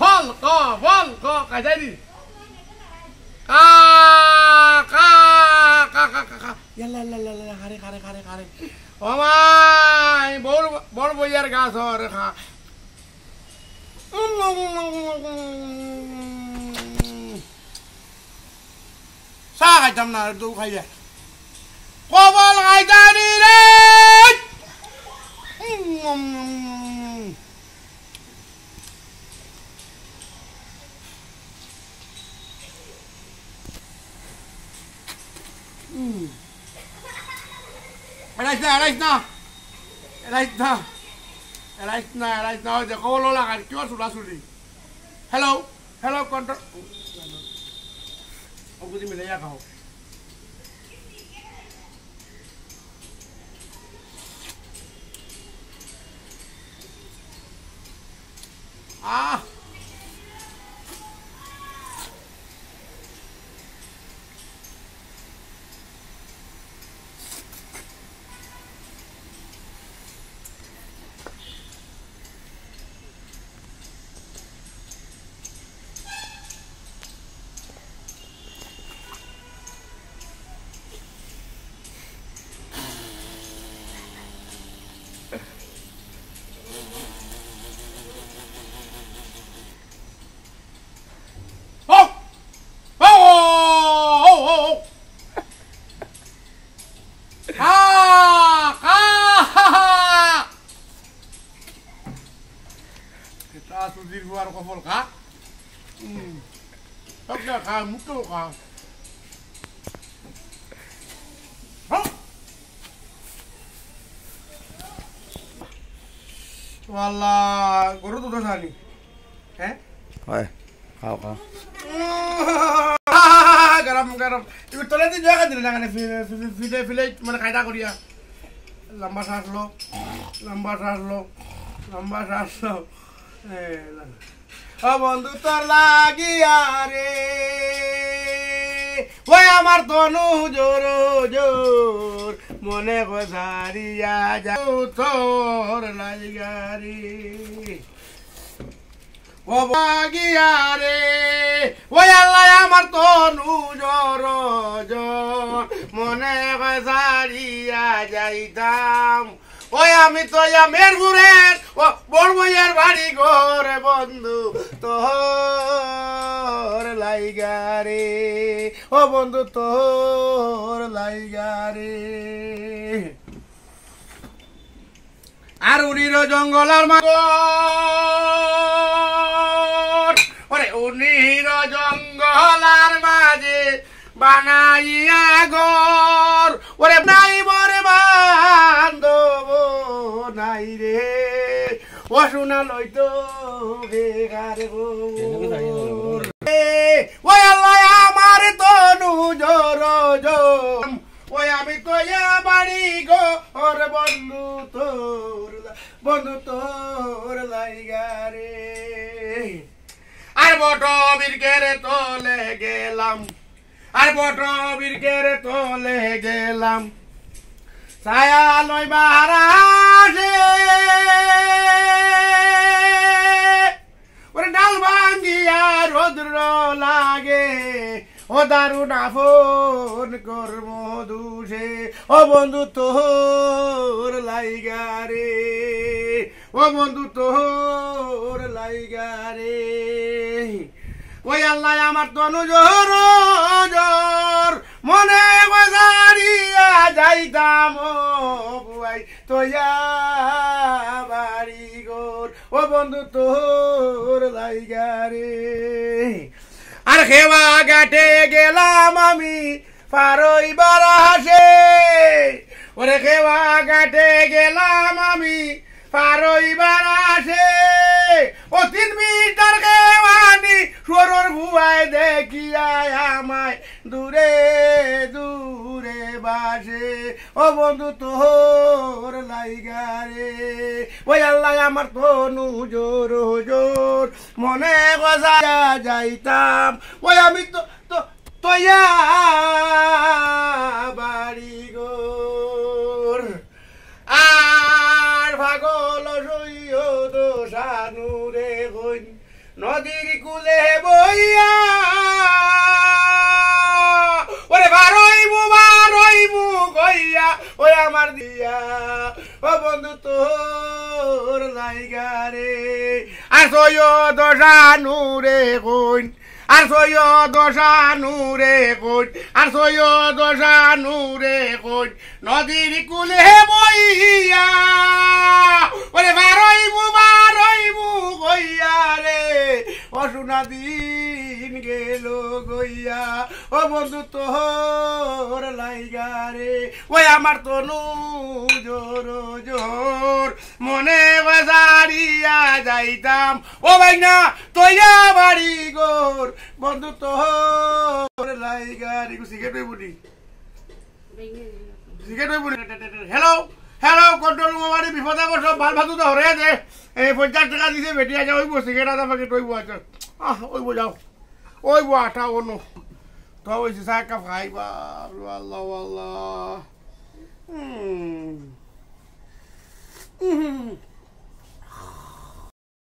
ফল ক ফল ক কাজাই দি কা কা কা কা কা কা ইয়ালা লা লা লা খারে খারে খারে খারে ও মাই বড় বড় বইয়ার গাছ রে খা চা খাইতাম না দৌ খাই যায় কবল খাইতানি রে 음. 알았어, 알았어. 알았어. 알았어, 알았어. 이제 거울로 올라가니 끼워 술라 술리. 헬로, 헬로 컨트롤. 어, 그지 밀래야 가오. 아. waro ka fol ka mm tak ka muto ka Wala, guru tuh dosa nih. Eh? Hai. Kau kau. Garam garam. Ibu tolong juga jangan jadi jangan file file mana kaita kau dia. Lamba aslo lamba aslo lamba aslo বন্ধু তোর লাগিয়া রে ওই আমার তনু জোর জোর মনে গোসারিয়া যাও তোর লাগিয়া রে ও বাগিয়া রে ওই আল্লাহ আমার তো নুজর মনে হয় সারিয়া যাইতাম ওই আমি তো আমের ঘুরের ও বড় ঘরে বন্ধু, তোর ও বন্ধু, তোর লাইগা আর উনির জঙ্গলার মাগ ওরে উনির জঙ্গলার মাঝে বানাইয়া গর ওরে শোনা লইতো গোর ওই আল্লাহ আমার তনু জোর জোর ওই আমি তো বাড়ি গো ওর বন্ধু তোর বন্ধু তোর লাইগা আর বট বীরকের তোলে গেলাম আর বট বীরকের তোলে গেলাম ছায়া নয় ও দারুণ আফন কর্ম দুষে, ও বন্ধু তোর লাইগা রে, ও বন্ধু তোর লাইগা রে। ওই আল্লাহ আমার তনু জোর জোর মনে বাজারিয়া যাইতাম, ও বুয়াই তোয়া বাড়ি গোর ও বন্ধু তোর লাইগা রে। আর ঘাটে গেলাম আমি পারই হাসে ওরে খেওয়া ঘাটে গেলাম আমি পারই বারাসে বাসে ও বন্ধু তোর লাইগা রে। ওই আল্লাহ আমার তনু জোর জোর মনে গজা যাইতাম। ওই আমি তো তো, তোয়া বাড়ি গোর আর ভাগল সইয় দোষানু রে হইন। নদীর কুলে সয় দশানু রে কইন আর সয় দশানু রে কইন আর সয় দশানু রে কইন, নদীর কুলে বইয়া, ওরে বারইবু বারইবু গইয়া রে, অসুনা দিন গেল গইয়া, ও বন্ধু তোর লাইগা রে, ওই আমার তনু জোর জোর, মনে করিয়া যাইতাম। ও ভাই না তৈয়া বাড়ি গোর বন্ধু তো লাইগা রিগু সিগারেট হয়ে বলি সিগারেট হয়ে বলি হ্যালো হ্যালো কন্ট্রোল মোবাইল বিপদ আবার সব ভালো ভাতু তো হরে দে এই পঞ্চাশ টাকা দিছে বেটি আছে ওইব, সিগারেট আদা পাকে তৈব আছে আহ, ওইব, যাও। ওইব আটা অন্য। তো হয়েছে চা কাপ খাই, বা, আল্লাহ আল্লাহ। হুম হুম